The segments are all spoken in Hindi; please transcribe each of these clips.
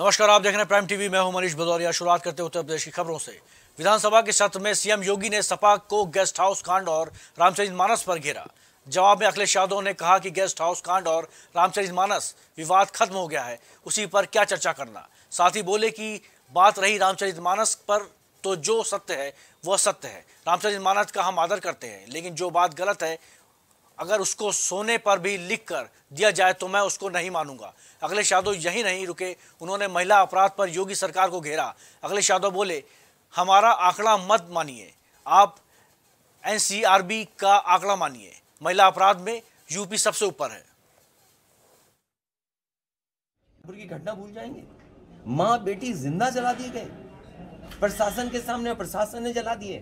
नमस्कार, आप देख रहे हैं प्राइम टीवी मैं हूँ मनीष भदौरिया। शुरुआत करते उत्तर प्रदेश की खबरों से। विधानसभा के सत्र में सीएम योगी ने सपा को गेस्ट हाउस कांड और रामचरित मानस पर घेरा। जवाब में अखिलेश यादव ने कहा कि गेस्ट हाउस कांड और रामचरित मानस विवाद खत्म हो गया है, उसी पर क्या चर्चा करना? साथ ही बोले कि बात रही रामचरित मानस पर तो जो सत्य है, वह सत्य है। रामचरित मानस का हम आदर करते हैं, लेकिन जो बात गलत है अगर उसको सोने पर भी लिख कर दिया जाए तो मैं उसको नहीं मानूँगा। अखिलेश यादव यही नहीं रुके। उन्होंने महिला अपराध पर योगी सरकार को घेरा। अखिलेश यादव बोले, हमारा आंकड़ा मत मानिए। आप एनसीआरबी का आंकड़ा मानिए। महिला अपराध में यूपी सबसे ऊपर है। की घटना भूल जाएँगे। माँ बेटी ज़िंदा जला दिए गए। प्रशासन के सामने प्रशासन ने जला दिए।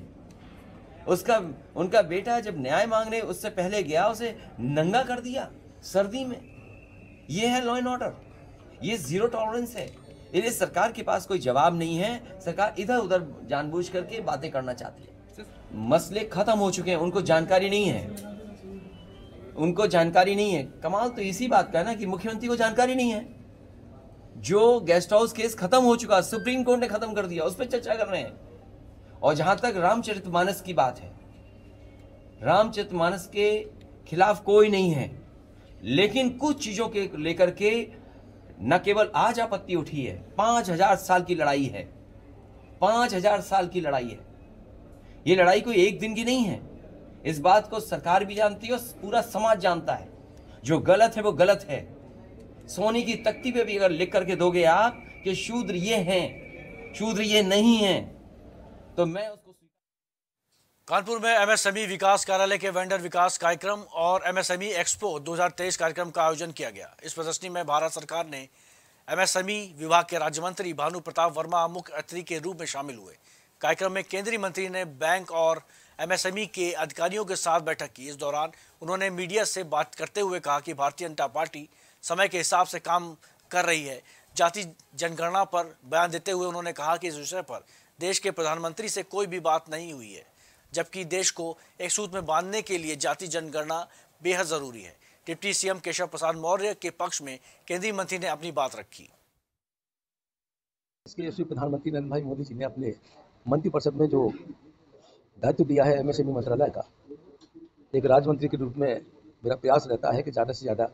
उसका, उनका बेटा जब न्याय मांगने उससे पहले गया, उसे नंगा कर दिया सर्दी में। ये है लॉ एंड ऑर्डर ये ज़ीरो टॉलरेंस है। इसलिए सरकार के पास कोई जवाब नहीं है। सरकार इधर उधर जानबूझ करके बातें करना चाहती है। मसले खत्म हो चुके हैं। उनको जानकारी नहीं है। उनको जानकारी नहीं है। कमाल तो इसी बात का है ना कि मुख्यमंत्री को जानकारी नहीं है। जो गेस्ट हाउस केस खत्म हो चुका, सुप्रीम कोर्ट ने खत्म कर दिया, उस पर चर्चा कर रहे हैं। और जहाँ तक रामचरितमानस की बात है, रामचरितमानस के खिलाफ कोई नहीं है, लेकिन कुछ चीज़ों के लेकर के न केवल आज आपत्ति उठी है, पाँच हज़ार साल की लड़ाई है, पाँच हज़ार साल की लड़ाई है। ये लड़ाई कोई एक दिन की नहीं है। इस बात को सरकार भी जानती है और पूरा समाज जानता है। जो गलत है वो गलत है। सोने की तख्ती पे भी अगर लिख करके दोगे आप कि शूद्र ये हैं, शूद्र ये नहीं हैं तो मैं उसको कानपुर में एमएसएमई विकास कार्यालय के वेंडर विकास कार्यक्रम और एमएसएमई एक्सपो 2023 कार्यक्रम का आयोजन किया गया। इस प्रदर्शनी में भारत सरकार ने एमएसएमई विभाग के राज्य मंत्री भानु प्रताप वर्मा मुख्य अतिथि के रूप में शामिल हुए। कार्यक्रम में केंद्रीय मंत्री ने बैंक और एमएसएमई के अधिकारियों के साथ बैठक की। इस दौरान उन्होंने मीडिया से बात करते हुए कहा कि भारतीय जनता पार्टी समय के हिसाब से काम कर रही है। जाति जनगणना पर बयान देते हुए उन्होंने कहा कि इस विषय पर देश के प्रधानमंत्री से कोई भी बात नहीं हुई है, जबकि देश को एक सूत्र में बांधने के लिए जाति जनगणना बेहद ज़रूरी है। डिप्टी सीएम केशव प्रसाद मौर्य के पक्ष में केंद्रीय मंत्री ने अपनी बात रखी। इसके लिए प्रधानमंत्री नरेंद्र भाई मोदी जी ने अपने मंत्रिपरिषद में जो दायित्व दिया है एमएसएमई मंत्रालय का, एक राज्य मंत्री के रूप में मेरा प्रयास रहता है कि ज़्यादा से ज़्यादा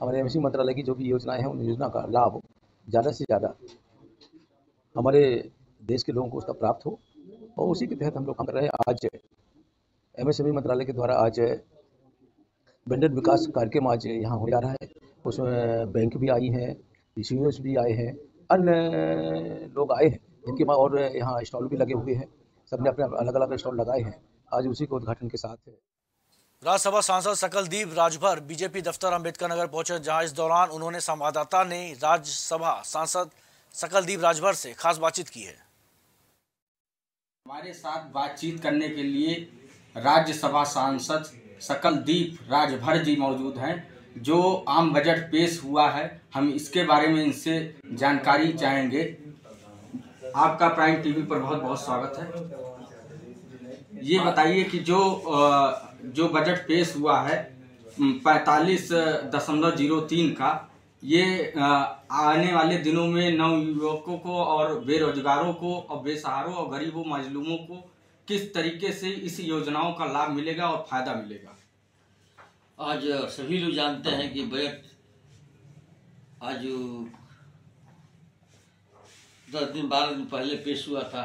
हमारे एमएसएमई मंत्रालय की जो भी योजनाएँ हैं, उन योजना का लाभ ज़्यादा से ज़्यादा हमारे देश के लोगों को उसका प्राप्त हो और उसी के तहत हम लोग काम कर रहे हैं। आज एमएसएमई मंत्रालय के द्वारा आज वेंडर विकास कार्यक्रम आज यहाँ हो जा रहा है। उसमें बैंक भी आई हैं पी भी आए हैं, अन्य लोग आए हैं, जिनके वहाँ और यहाँ स्टॉल भी लगे हुए हैं। सबने अपने अलग अलग स्टॉल लगाए हैं। आज उसी के उद्घाटन के साथ। राज्यसभा सांसद सकलदीप राजभर बीजेपी दफ्तर अंबेडकर नगर पहुँचे, जहाँ इस दौरान उन्होंने संवाददाता ने राज्यसभा सांसद सकलदीप राजभर से खास बातचीत की है। हमारे साथ बातचीत करने के लिए राज्यसभा सांसद सकलदीप राजभर जी मौजूद हैं, जो आम बजट पेश हुआ है। हम इसके बारे में इनसे जानकारी चाहेंगे। आपका प्राइम टीवी पर बहुत बहुत स्वागत है। ये बताइए कि जो जो बजट पेश हुआ है पैंतालीस दशमलव ज़ीरो तीन का ये आने वाले दिनों में नव युवकों को और बेरोजगारों को और बेसहारों और गरीबों, मजलूमों को किस तरीके से इस योजनाओं का लाभ मिलेगा और फ़ायदा मिलेगा? आज सभी लोग जानते हैं कि बजट आज दस दिन, बारह दिन पहले पेश हुआ था।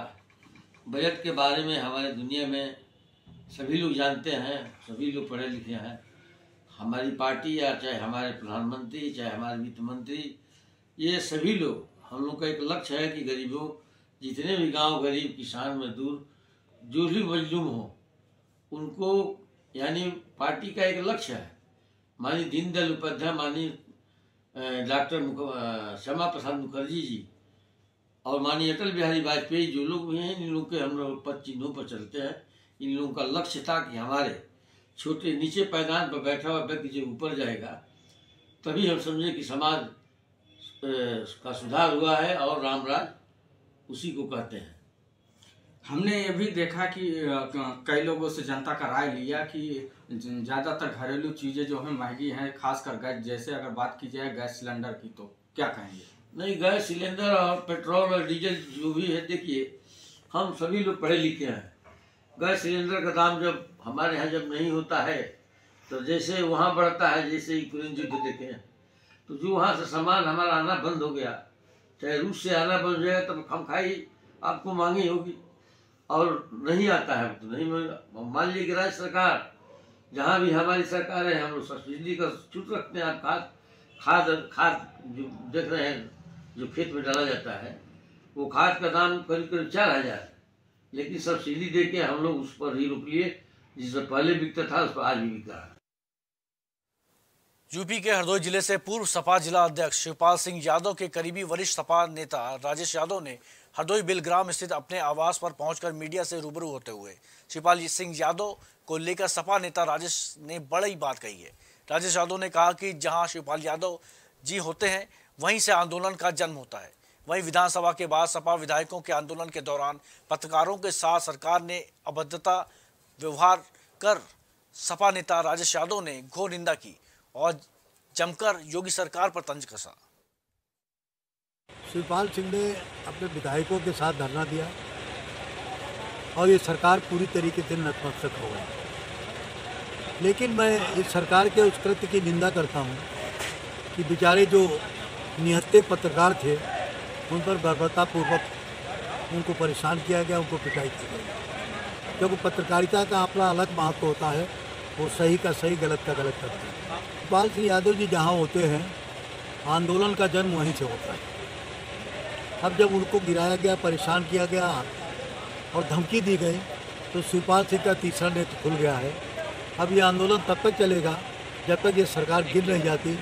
बजट के बारे में हमारे दुनिया में सभी लोग जानते हैं, सभी लोग पढ़े लिखे हैं। हमारी पार्टी या चाहे हमारे प्रधानमंत्री, चाहे हमारे वित्त मंत्री, ये सभी लोग, हम लोग का एक लक्ष्य है कि गरीबों, जितने भी गाँव गरीब, किसान, मजदूर, जो भी मजलूम हो, उनको, यानी पार्टी का एक लक्ष्य है। मानी दीनदयाल उपाध्याय मानी डॉक्टर श्यामा प्रसाद मुखर्जी जी, और मानी अटल बिहारी वाजपेयी जो लोग भी हैं, इन लोगों के हम लोग पद चिन्हों पर चलते हैं। इन लोगों का लक्ष्य था कि हमारे छोटे नीचे पैदान पर बैठा हुआ व्यक्ति जब ऊपर जाएगा तभी हम समझे कि समाज का सुधार हुआ है और रामराज उसी को कहते हैं। हमने ये भी देखा कि कई लोगों से जनता का राय लिया कि ज़्यादातर घरेलू चीज़ें जो हैं महँगी हैं खासकर गैस। जैसे अगर बात की जाए गैस सिलेंडर की तो क्या कहेंगे? नहीं गैस सिलेंडर और पेट्रोल और डीजल जो भी है देखिए हम सभी लोग पढ़े लिखे हैं। गैस सिलेंडर का दाम जब हमारे यहाँ जब नहीं होता है तो जैसे वहाँ बढ़ता है, जैसे यूक्रेन युद्ध देखे तो जो वहाँ से सामान हमारा आना बंद हो गया, चाहे रूस से आना बंद हो जाएगा तब हम खाई, आपको मांगी होगी, और नहीं आता है तो नहीं मिलेगा। मान लीजिए कि राज्य सरकार, जहाँ भी हमारी सरकार है, हम लोग सब्सिडी का छूट रखते हैं, आप खाद खाद खाद जो देख रहे हैं, जो खेत में डाला जाता है, वो खाद का दाम करीब करीब चार हज़ार लेकिन सब्सिडी दे के हम लोग उस पर ही रुक लिए जिससे पहले बिकता था, उस पर आज भी बिक है। यूपी के हरदोई ज़िले से पूर्व सपा जिला अध्यक्ष शिवपाल सिंह यादव के करीबी वरिष्ठ सपा नेता राजेश यादव ने हरदोई बिलग्राम स्थित अपने आवास पर पहुंचकर मीडिया से रूबरू होते हुए शिवपाल सिंह यादव को लेकर सपा नेता राजेश ने बड़ी बात कही है। राजेश यादव ने कहा कि जहाँ शिवपाल यादव जी होते हैं, वहीं से आंदोलन का जन्म होता है। वहीं विधानसभा के बाद सपा विधायकों के आंदोलन के दौरान पत्रकारों के साथ सरकार ने अभद्रता व्यवहार कर सपा नेता राजेश यादव ने घोर निंदा की और जमकर योगी सरकार पर तंज कसा। शिवपाल सिंह ने अपने विधायकों के साथ धरना दिया और ये सरकार पूरी तरीके से नतमस्तक हो गई। लेकिन मैं इस सरकार के उस कृत्य की निंदा करता हूँ कि बेचारे जो निहत्ते पत्रकार थे उन पर बर्बरतापूर्वक उनको परेशान किया गया, उनको पिटाई की गई। क्योंकि पत्रकारिता का अपना अलग महत्व होता है वो सही का सही, गलत का गलत करते हैं। शिवपाल सिंह यादव जी जहाँ होते हैं, आंदोलन का जन्म वहीं से होता है। अब जब उनको गिराया गया, परेशान किया गया और धमकी दी गई तो शिवपाल सिंह का तीसरा नेत्र खुल गया है। अब ये आंदोलन तब तक चलेगा जब तक ये सरकार गिर नहीं जाती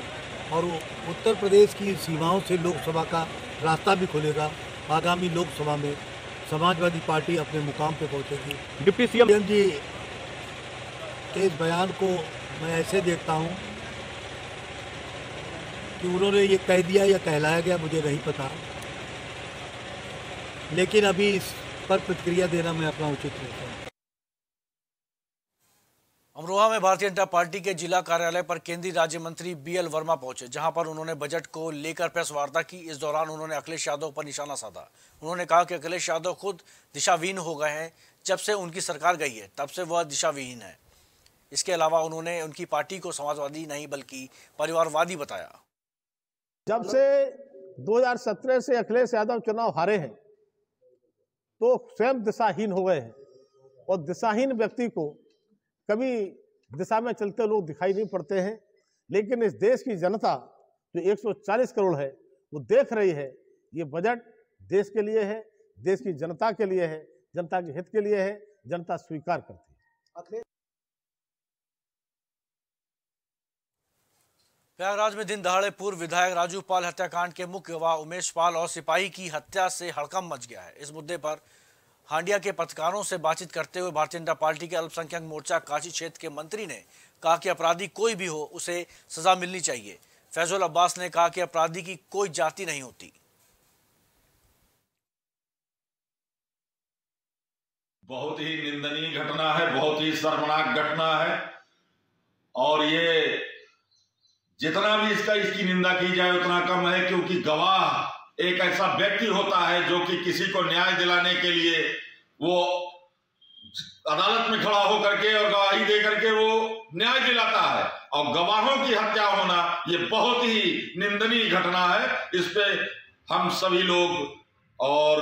और उत्तर प्रदेश की सीमाओं से लोकसभा का रास्ता भी खुलेगा। आगामी लोकसभा में समाजवादी पार्टी अपने मुकाम पे पहुंचेगी। डिप्टी सीएम जी के इस बयान को मैं ऐसे देखता हूँ कि उन्होंने ये कह दिया या कहलाया गया मुझे नहीं पता। लेकिन अभी इस पर प्रतिक्रिया देना मैं अपना उचित नहीं हूँ अमरोहा में भारतीय जनता पार्टी के जिला कार्यालय पर केंद्रीय राज्य मंत्री बीएल वर्मा पहुँचे, जहाँ पर उन्होंने बजट को लेकर प्रेस वार्ता की। इस दौरान उन्होंने अखिलेश यादव पर निशाना साधा। उन्होंने कहा कि अखिलेश यादव खुद दिशाविहीन हो गए हैं। जब से उनकी सरकार गई है, तब से वह दिशाविहीन है। इसके अलावा उन्होंने उनकी पार्टी को समाजवादी नहीं, बल्कि परिवारवादी बताया। जब से 2017 से अखिलेश यादव चुनाव हारे हैं तो स्वयं दिशाहीन हो गए हैं और दिशाहीन व्यक्ति को कभी दिशा में चलते लोग दिखाई नहीं पड़ते हैं, लेकिन इस देश की जनता जो 140 करोड़ है, वो देख रही है, ये बजट देश के लिए है, देश की जनता के लिए है, जनता के हित के लिए है, जनता स्वीकार करती है। प्रयागराज में दिन दहाड़े पूर्व विधायक राजू पाल हत्याकांड के मुख्य गवाह उमेश पाल और सिपाही की हत्या से हड़कम मच गया है। इस मुद्दे पर हांडिया के पत्रकारों से बातचीत करते हुए भारतीय जनता पार्टी के अल्पसंख्यक मोर्चा काशी क्षेत्र के मंत्री ने कहा कि अपराधी कोई भी हो, उसे सजा मिलनी चाहिए। फैजुल अब्बास ने कहा कि अपराधी की कोई जाति नहीं होती। बहुत ही निंदनीय घटना है, बहुत ही शर्मनाक घटना है। और ये जितना भी इसका इसकी निंदा की जाए, उतना कम है, क्योंकि गवाह एक ऐसा व्यक्ति होता है जो कि किसी को न्याय दिलाने के लिए वो अदालत में खड़ा होकर के और गवाही दे करके वो न्याय दिलाता है। और गवाहों की हत्या होना ये बहुत ही निंदनीय घटना है। इस पे हम सभी लोग और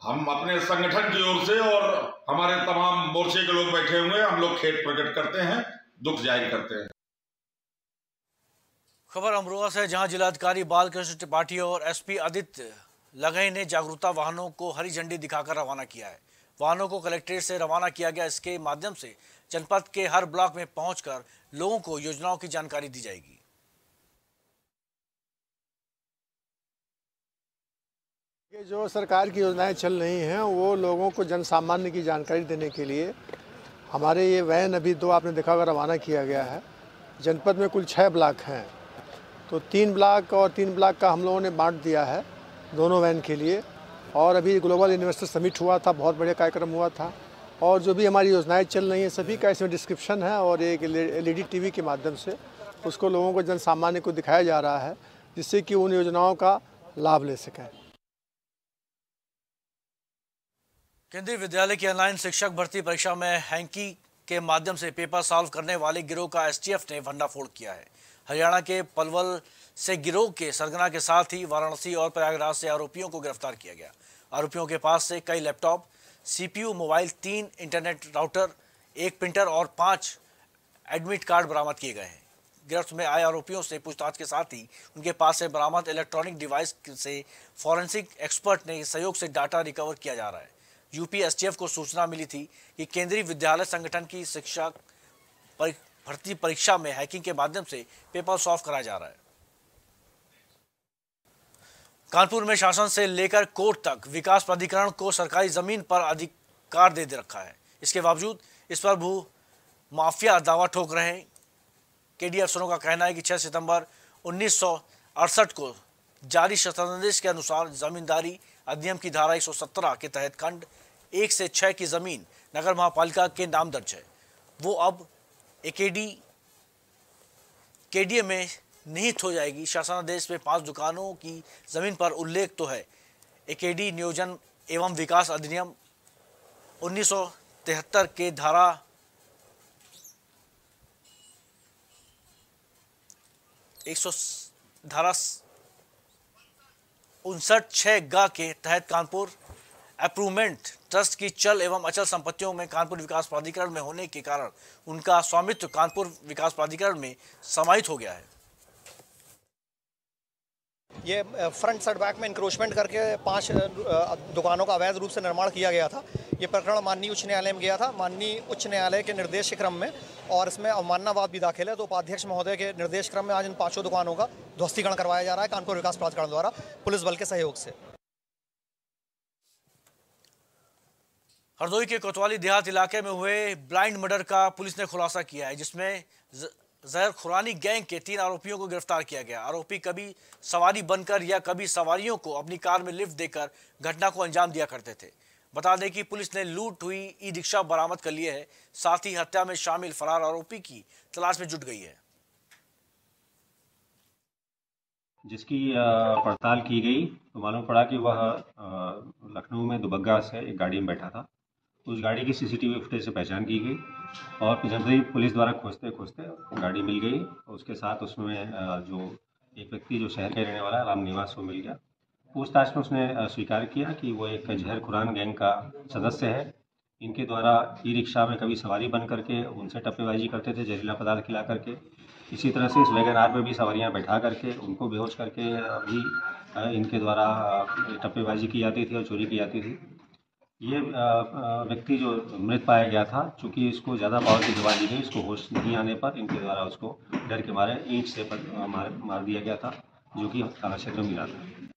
हम अपने संगठन की ओर से और हमारे तमाम मोर्चे के लोग बैठे हुए हम लोग खेत प्रकट करते हैं, दुख ज़ाहिर करते हैं। खबर अमरोहा से, जहाँ जिलाधिकारी बालकृष्ण त्रिपाठी और एसपी आदित्य लगई ने जागरूकता वाहनों को हरी झंडी दिखाकर रवाना किया है। वाहनों को कलेक्ट्रेट से रवाना किया गया। इसके माध्यम से जनपद के हर ब्लॉक में पहुंचकर लोगों को योजनाओं की जानकारी दी जाएगी। जो सरकार की योजनाएँ चल रही हैं, वो लोगों को जन सामान्य की जानकारी देने के लिए हमारे ये वैन अभी दो आपने देखा होगा, रवाना किया गया है। जनपद में कुल छः ब्लॉक हैं। तो तीन ब्लॉक और तीन ब्लॉक का हम लोगों ने बांट दिया है दोनों वैन के लिए। और अभी ग्लोबल इन्वेस्टर समिट हुआ था, बहुत बढ़िया कार्यक्रम हुआ था। और जो भी हमारी योजनाएँ चल रही हैं, सभी का इसमें डिस्क्रिप्शन है और एक एल ई टी के माध्यम से उसको लोगों को जन सामान्य को दिखाया जा रहा है, जिससे कि उन योजनाओं का लाभ ले सकें। केंद्रीय विद्यालय की ऑनलाइन शिक्षक भर्ती परीक्षा में हैंकी के माध्यम से पेपर सॉल्व करने वाले गिरोह का एसटीएफ ने भंडाफोड़ किया है। हरियाणा के पलवल से गिरोह के सरगना के साथ ही वाराणसी और प्रयागराज से आरोपियों को गिरफ़्तार किया गया। आरोपियों के पास से कई लैपटॉप, सीपीयू, मोबाइल, तीन इंटरनेट राउटर, एक प्रिंटर और पाँच एडमिट कार्ड बरामद किए गए हैं। गिरफ्त में आए आरोपियों से पूछताछ के साथ ही उनके पास से बरामद इलेक्ट्रॉनिक डिवाइस से फॉरेंसिक एक्सपर्ट ने सहयोग से डाटा रिकवर किया जा रहा है। यूपी एसटीएफ को सूचना मिली थी कि केंद्रीय विद्यालय संगठन की शिक्षा भर्ती परीक्षा में हैकिंग के माध्यम से पेपर सॉल्व कराया जा रहा है। कानपुर में शासन से लेकर कोर्ट तक विकास प्राधिकरण को सरकारी ज़मीन पर अधिकार दे दे रखा है। इसके बावजूद इस पर भू माफिया दावा ठोक रहे हैं। केडी अफसरों का कहना है कि 6 सितंबर 1968 को जारी शासनादेश के अनुसार जमींदारी अधिनियम की धारा 117 के तहत खंड एक से छह की ज़मीन नगर महापालिका के नाम दर्ज है। वो अब एकेडी केडीए में निहित हो जाएगी। शासनादेश में पाँच दुकानों की ज़मीन पर उल्लेख तो है। एकेडी नियोजन एवं विकास अधिनियम 1973 के धारा एक सौ धारा उनसठ छः गा के तहत कानपुर अप्रूवमेंट, ट्रस्ट की चल एवं अचल संपत्तियों में कानपुर विकास प्राधिकरण में होने के कारण उनका स्वामित्व कानपुर विकास प्राधिकरण में समाहित हो गया है। ये फ्रंट सेटबैक में इंक्रोचमेंट करके पाँच दुकानों का अवैध रूप से निर्माण किया गया था। ये प्रकरण माननीय उच्च न्यायालय में गया था। माननीय उच्च न्यायालय के निर्देश के क्रम में और इसमें अवमाननावाद भी दाखिल है। तो उपाध्यक्ष महोदय के निर्देश क्रम में आज इन पाँचों दुकानों का ध्वस्तीकरण करवाया जा रहा है कानपुर विकास प्राधिकरण द्वारा पुलिस बल के सहयोग से। हरदोई के कोतवाली देहात इलाके में हुए ब्लाइंड मर्डर का पुलिस ने खुलासा किया है, जिसमें जहर खुरानी गैंग के तीन आरोपियों को गिरफ़्तार किया गया। आरोपी कभी सवारी बनकर या कभी सवारियों को अपनी कार में लिफ्ट देकर घटना को अंजाम दिया करते थे। बता दें कि पुलिस ने लूट हुई ई रिक्शा बरामद कर लिए है, साथ ही हत्या में शामिल फरार आरोपी की तलाश में जुट गई है। जिसकी पड़ताल की गई तो मालूम पड़ा कि वह लखनऊ में दुबग्गा से एक गाड़ी में बैठा था। उस गाड़ी की सीसीटीवी फुटेज से पहचान की गई और जनरली पुलिस द्वारा खोजते खोजते गाड़ी मिल गई और उसके साथ उसमें जो एक व्यक्ति जो शहर के रहने वाला है, राम निवास वो मिल गया। पूछताछ में उसने स्वीकार किया कि वो एक जहर खुरान गैंग का सदस्य है। इनके द्वारा ई रिक्शा में कभी सवारी बन करके उनसे टप्पेबाजी करते थे जहरीला पदार्थ खिला करके। इसी तरह से इस वैगन आर में भी सवारियाँ बैठा करके उनको बेहोश करके भी इनके द्वारा टप्पेबाजी की जाती थी और चोरी की जाती थी। ये व्यक्ति जो मृत पाया गया था चूँकि इसको ज़्यादा पावर की दवा दी गई इसको होश नहीं आने पर इनके द्वारा उसको डर के मारे ईंट से पर, मार मार दिया गया था जो कि थाना क्षेत्र में मिला था।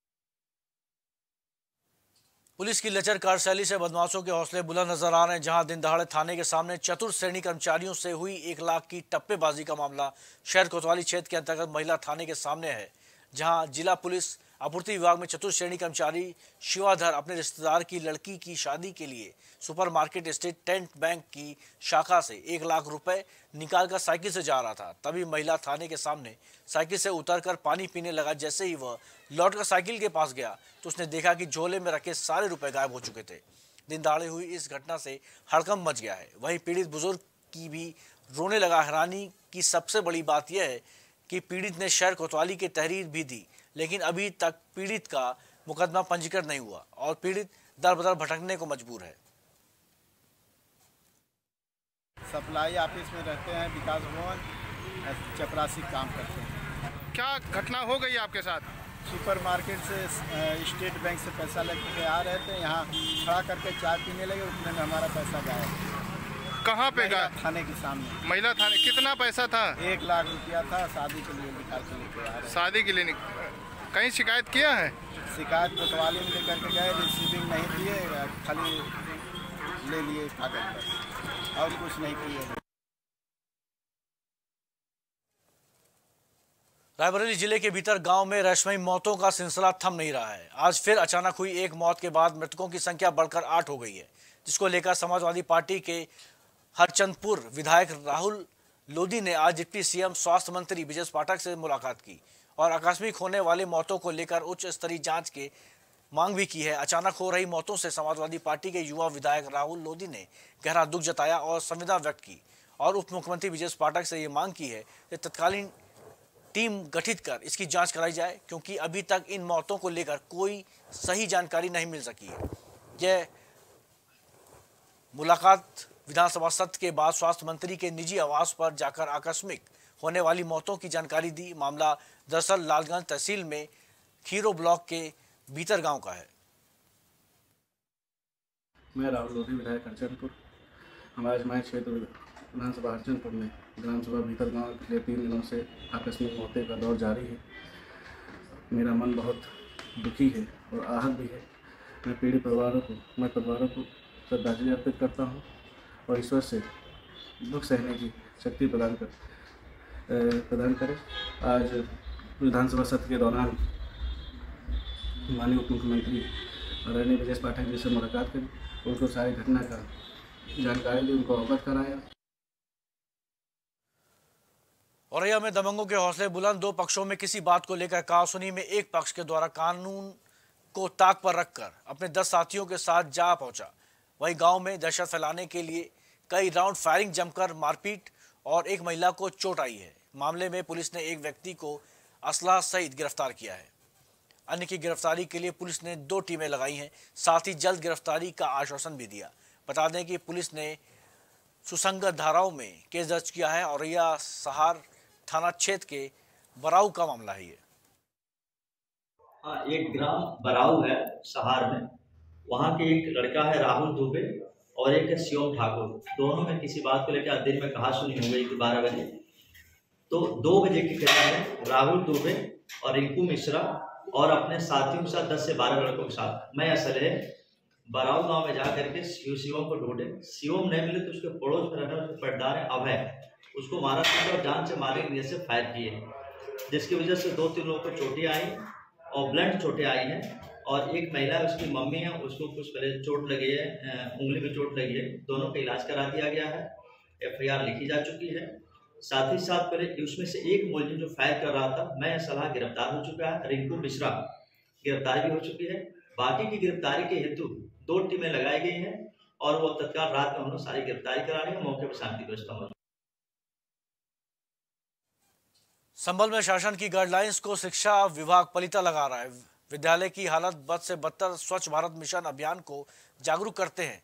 पुलिस की लचर कार्यशैली से बदमाशों के हौसले बुलंद नज़र आ रहे हैं जहाँ दिन दहाड़े थाने के सामने चतुर्थ श्रेणी कर्मचारियों से हुई एक लाख की टप्पेबाजी का मामला। शहर कोतवाली क्षेत्र के अंतर्गत महिला थाने के सामने है जहाँ जिला पुलिस आपूर्ति विभाग में चतुर्थ श्रेणी कर्मचारी शिवाधर अपने रिश्तेदार की लड़की की शादी के लिए सुपरमार्केट स्टेट टेंट बैंक की शाखा से एक लाख रुपए निकालकर साइकिल से जा रहा था। तभी महिला थाने के सामने साइकिल से उतरकर पानी पीने लगा, जैसे ही वह लौटकर साइकिल के पास गया तो उसने देखा कि झोले में रखे सारे रुपए गायब हो चुके थे। दिन दहाड़े हुई इस घटना से हड़कम मच गया है। वहीं पीड़ित बुज़ुर्ग की भी रोने लगा। हैरानी की सबसे बड़ी बात यह है कि पीड़ित ने शहर कोतवाली की तहरीर भी दी। लेकिन अभी तक पीड़ित का मुकदमा पंजीकृत नहीं हुआ और पीड़ित दर बदर भटकने को मजबूर है। सप्लाई ऑफ़िस में रहते हैं विकास भवन चपरासी काम करते हैं। क्या घटना हो गई आपके साथ? सुपर मार्केट से स्टेट बैंक से पैसा लेके आ रहे थे यहाँ खड़ा करके चाय पीने लगे उतने में हमारा पैसा गायब। कहाँ पे गए थाने के सामने। महिला थाने कितना पैसा था? एक लाख रुपया था शादी के लिए निकाल के लेके शादी के लिए निक- कहीं शिकायत किया है? शिकायत कोतवाली में लेकर के गए रिसीविंग नहीं दिए खाली ले लिए कागज़ और कुछ नहीं किए। रायबरेली ज़िले के भीतर गाँव में रहस्यमयी मौतों का सिलसिला थम नहीं रहा है। आज फिर अचानक हुई एक मौत के बाद मृतकों की संख्या बढ़कर आठ हो गई है जिसको लेकर समाजवादी पार्टी के हरचंदपुर विधायक राहुल लोधी ने आज डिप्टी सीएम स्वास्थ्य मंत्री विजय पाठक से मुलाकात की और आकस्मिक होने वाली मौतों को लेकर उच्च स्तरीय जाँच के मांग भी की है। अचानक हो रही मौतों से समाजवादी पार्टी के युवा विधायक राहुल लोधी ने गहरा दुख जताया और संविदा व्यक्त की और उप मुख्यमंत्री विजय पाठक से ये मांग की है कि तत्कालीन टीम गठित कर इसकी जाँच कराई जाए, क्योंकि अभी तक इन मौतों को लेकर कोई सही जानकारी नहीं मिल सकी है। यह मुलाकात विधानसभा सत्र के बाद स्वास्थ्य मंत्री के निजी आवास पर जाकर आकस्मिक होने वाली मौतों की जानकारी दी। मामला दरअसल लालगंज तहसील में खीरो ब्लॉक के भीतर गाँव का है। मैं राहुल लोधी, विधायक हरचंदपुर हमारे जमाई क्षेत्र विधानसभा हरचंदपुर में ग्राम सभा भीतर गाँव पिछले तीन दिनों से आकस्मिक मौतें का दौर जारी है। मेरा मन बहुत दुखी है और आहत भी है। मैं पीड़ित परिवारों को, मैं परिवारों को श्रद्धांजलि अर्पित करता हूँ। और ईश्वर से दुख सहने की शक्ति प्रदान कर प्रदान करें। आज विधानसभा सत्र के दौरान माननीय उप मुख्यमंत्री आदरणीय विजय पाठक जी से मुलाकात करी उनको सारी घटना का जानकारी दी, उनको अवगत कराया। औरैया में दबंगों के हौसले बुलंद, दो पक्षों में किसी बात को लेकर कहासुनी में एक पक्ष के द्वारा कानून को ताक पर रखकर अपने दस साथियों के साथ जा पहुँचा। वहीं गाँव में दहशत फैलाने के लिए कई राउंड फायरिंग जमकर मारपीट और एक महिला को चोट आई है। मामले में पुलिस ने एक व्यक्ति को असलाह सहित गिरफ़्तार किया है। अन्य की गिरफ्तारी के लिए पुलिस ने दो टीमें लगाई हैं, साथ ही जल्द गिरफ्तारी का आश्वासन भी दिया। बता दें कि पुलिस ने सुसंगत धाराओं में केस दर्ज किया है और यह सहार थाना क्षेत्र के बराऊ का मामला है ये। हाँ एक ग्राम बराऊ है सहार में। वहाँ के एक लड़का है राहुल दुबे और एक है शिवम ठाकुर। दोनों में किसी बात को लेकर दिन में कहा सुनी हो गई बारह बजे। तो दो बजे के करीब में राहुल दुबे और रिंकू मिश्रा और अपने साथियों के साथ दस से बारह लड़कों के साथ। मैं असल है बराऊ गाँव में जा करके शिव शिवम को ढूंढे। शिवम नहीं मिले तो उसके पड़ोस में रहने उसके पटदार है। अभय उसको मारा था और जान से मारे लिए से फायर किए जिसकी वजह से दो तीन लोगों को चोटें आई और ब्लंट चोटें आई हैं। और एक महिला उसकी मम्मी है, उसको कुछ पहले चोट लगी है उंगली में चोट लगी है। दोनों का इलाज करा दिया गया है। एफआईआर लिखी जा चुकी है। साथ ही साथ पहले उसमें से एक मुलजिम जो फायर कर रहा था, मैं सलाह गिरफ़्तार हो चुका है। रिंकू मिश्रा गिरफ्तारी भी हो चुकी है। बाकी की गिरफ्तारी के हेतु दो टीमें लगाई गई हैं और वो तत्काल रात में हम सारी गिरफ्तारी करा रहे हैं। मौके पर शांति व्यवस्था मौजूद संभल में शासन की गाइडलाइंस को शिक्षा विभाग पलिता लगा रहा है। विद्यालय की हालत बद से बदतर स्वच्छ भारत मिशन अभियान को जागरूक करते हैं।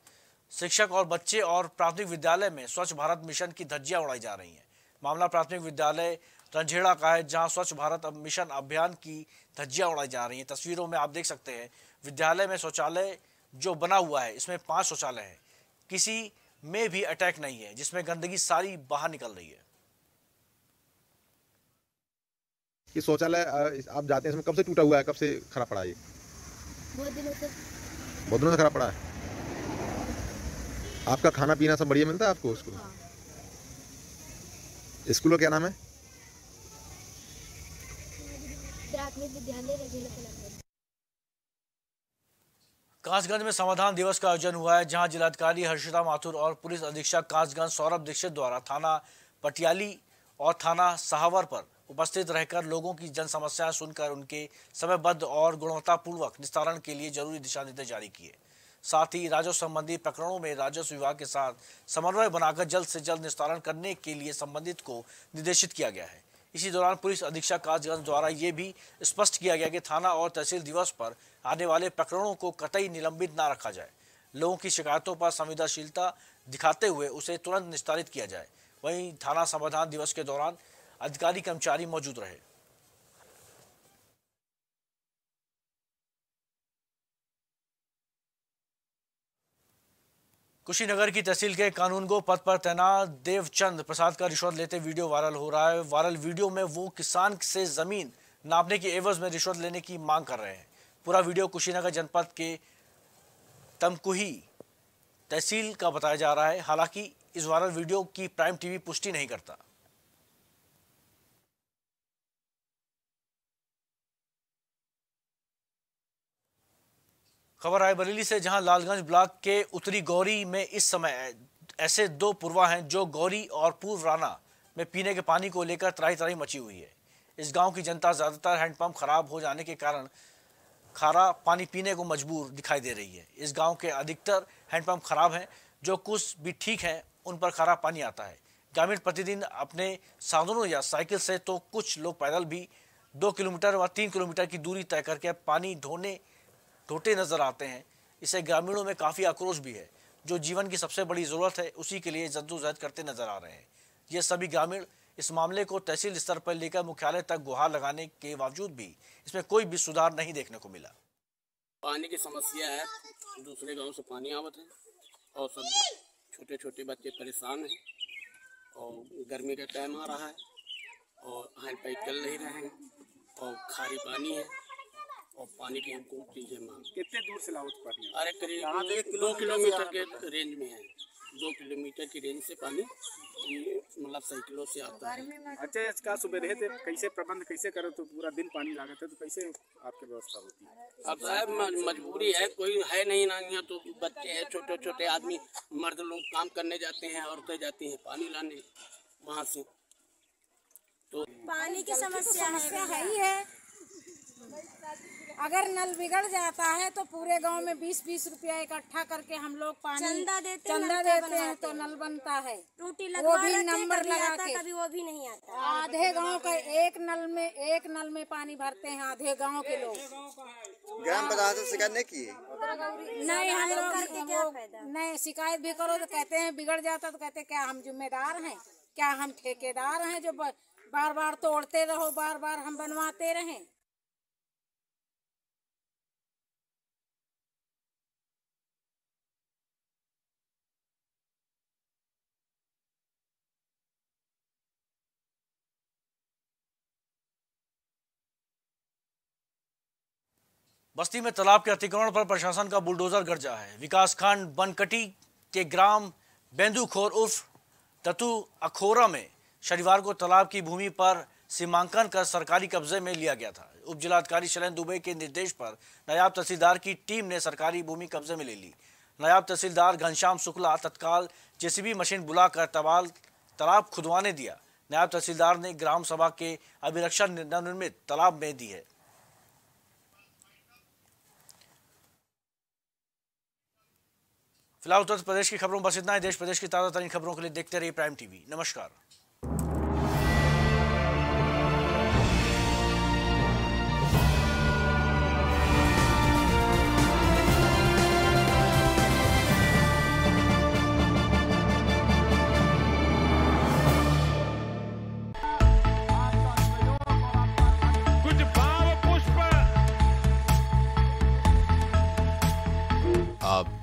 शिक्षक और बच्चे और प्राथमिक विद्यालय में स्वच्छ भारत मिशन की धज्जियाँ उड़ाई जा रही हैं। मामला प्राथमिक विद्यालय रंझेड़ा का है, जहाँ स्वच्छ भारत मिशन अभियान की धज्जियाँ उड़ाई जा रही हैं। तस्वीरों में आप देख सकते हैं, विद्यालय में शौचालय जो बना हुआ है, इसमें पाँच शौचालय हैं। किसी में भी अटैक नहीं है, जिसमें गंदगी सारी बाहर निकल रही है। ये शौचालय आप जाते हैं इसमें कब से टूटा हुआ है कब से खराब पड़ा है ये? बहुत दिनों से। बहुत दिनों से खराब पड़ा है? आपका खाना पीना सब बढ़िया मिलता है आपको स्कूल स्कूल का क्या नाम है? कासगंज में समाधान दिवस का आयोजन हुआ है जहाँ जिलाधिकारी हर्षिता माथुर और पुलिस अधीक्षक कासगंज सौरभ दीक्षित द्वारा थाना पटियाली और थाना सहावर पर उपस्थित रहकर लोगों की जन समस्याएँ सुनकर उनके समयबद्ध और गुणवत्तापूर्वक निस्तारण के लिए ज़रूरी दिशा निर्देश जारी किए। साथ ही राजस्व संबंधी प्रकरणों में राजस्व विभाग के साथ समन्वय बनाकर जल्द से जल्द निस्तारण करने के लिए संबंधित को निर्देशित किया गया है। इसी दौरान पुलिस अधीक्षक कासगंज द्वारा ये भी स्पष्ट किया गया कि थाना और तहसील दिवस पर आने वाले प्रकरणों को कतई निलंबित न रखा जाए। लोगों की शिकायतों पर संवेदनशीलता दिखाते हुए उसे तुरंत निस्तारित किया जाए। वहीं थाना समाधान दिवस के दौरान अधिकारी कर्मचारी मौजूद रहे। कुशीनगर की तहसील के कानूनगो पद पर तैनात देवचंद प्रसाद का रिश्वत लेते वीडियो वायरल हो रहा है। वायरल वीडियो में वो किसान से ज़मीन नापने के एवज में रिश्वत लेने की मांग कर रहे हैं। पूरा वीडियो कुशीनगर जनपद के तमकुही तहसील का बताया जा रहा है। हालाँकि इस वायरल वीडियो की प्राइम टीवी पुष्टि नहीं करता। खबर आए बरेली से, जहाँ लालगंज ब्लॉक के उत्तरी गौरी में इस समय ऐसे दो पूर्वा हैं जो गौरी और पूर्व राना में पीने के पानी को लेकर तराई तराई मची हुई है। इस गाँव की जनता ज़्यादातर हैंडपंप खराब हो जाने के कारण खारा पानी पीने को मजबूर दिखाई दे रही है। इस गाँव के अधिकतर हैंडपंप खराब हैं, जो कुछ भी ठीक हैं, उन पर खारा पानी आता है। ग्रामीण प्रतिदिन अपने साधनों या साइकिल से तो कुछ लोग पैदल भी दो किलोमीटर व तीन किलोमीटर की दूरी तय करके पानी ढोने ढोते नज़र आते हैं। इससे ग्रामीणों में काफ़ी आक्रोश भी है। जो जीवन की सबसे बड़ी ज़रूरत है, उसी के लिए जद्दोजहद करते नज़र आ रहे हैं। ये सभी ग्रामीण इस मामले को तहसील स्तर पर लेकर मुख्यालय तक गुहार लगाने के बावजूद भी इसमें कोई भी सुधार नहीं देखने को मिला। पानी की समस्या है। दूसरे गाँव से पानी आवत है और सब छोटे छोटे बच्चे परेशान हैं और गर्मी का टाइम आ रहा है और हैंड चल नहीं रहे हैं और खारी पानी है। और पानी की हमको चीज़ें मांग। कितने दूर से लाओ पानी? अरे करीब यहाँ से एक दो किलोमीटर के रेंज में है। दो किलोमीटर की रेंज से पानी मतलब साइकिलों से आता है। अच्छा इसका सुविधा थे कैसे प्रबंध कैसे करो? तो पूरा दिन पानी लागत है तो कैसे आपकी व्यवस्था होती है? अब साहब मजबूरी है कोई है नहीं ना यहाँ तो बच्चे हैं छोटे छोटे आदमी मर्द लोग काम करने जाते हैं औरतें जाती हैं पानी लाने वहाँ से। तो पानी की समस्या है ही है। अगर नल बिगड़ जाता है तो पूरे गाँव में बीस बीस रुपया इकट्ठा करके हम लोग पानी चंदा देते चंदा देते हैं तो नल बनता है। टूटी वो भी नंबर लगा के। कभी वो भी नहीं आता। आधे गाँव का एक नल में एक नल में पानी भरते हैं आधे गाँव के लोग। ग्राम पंचायत से शिकायत नहीं की नहीं हम लोग करके क्या वो- नहीं शिकायत भी करो तो कहते हैं बिगड़ जाता तो कहते क्या हम जिम्मेदार हैं? क्या हम ठेकेदार हैं जो बार बार तोड़ते रहो बार बार हम बनवाते रहें? बस्ती में तालाब के अतिक्रमण पर प्रशासन का बुलडोजर गर्जा है। विकासखंड बनकटी के ग्राम बेंदुखोर उर्फ़ ततु अखोरा में शनिवार को तालाब की भूमि पर सीमांकन कर सरकारी कब्जे में लिया गया था। उप जिलाधिकारी शैलेंद्र दुबे के निर्देश पर नायब तहसीलदार की टीम ने सरकारी भूमि कब्जे में ले ली। नायब तहसीलदार घनश्याम शुक्ला तत्काल जेसीबी मशीन बुलाकर तबाल, तालाब खुदवाने दिया। नायब तहसीलदार ने ग्राम सभा के अभिरक्षण नवनिर्मित तालाब में दी है। फ़िलहाल उत्तर प्रदेश की खबरों बस इतना ही। देश प्रदेश की ताज़ा तरीन खबरों के लिए देखते रहिए प्राइम टीवी नमस्कार।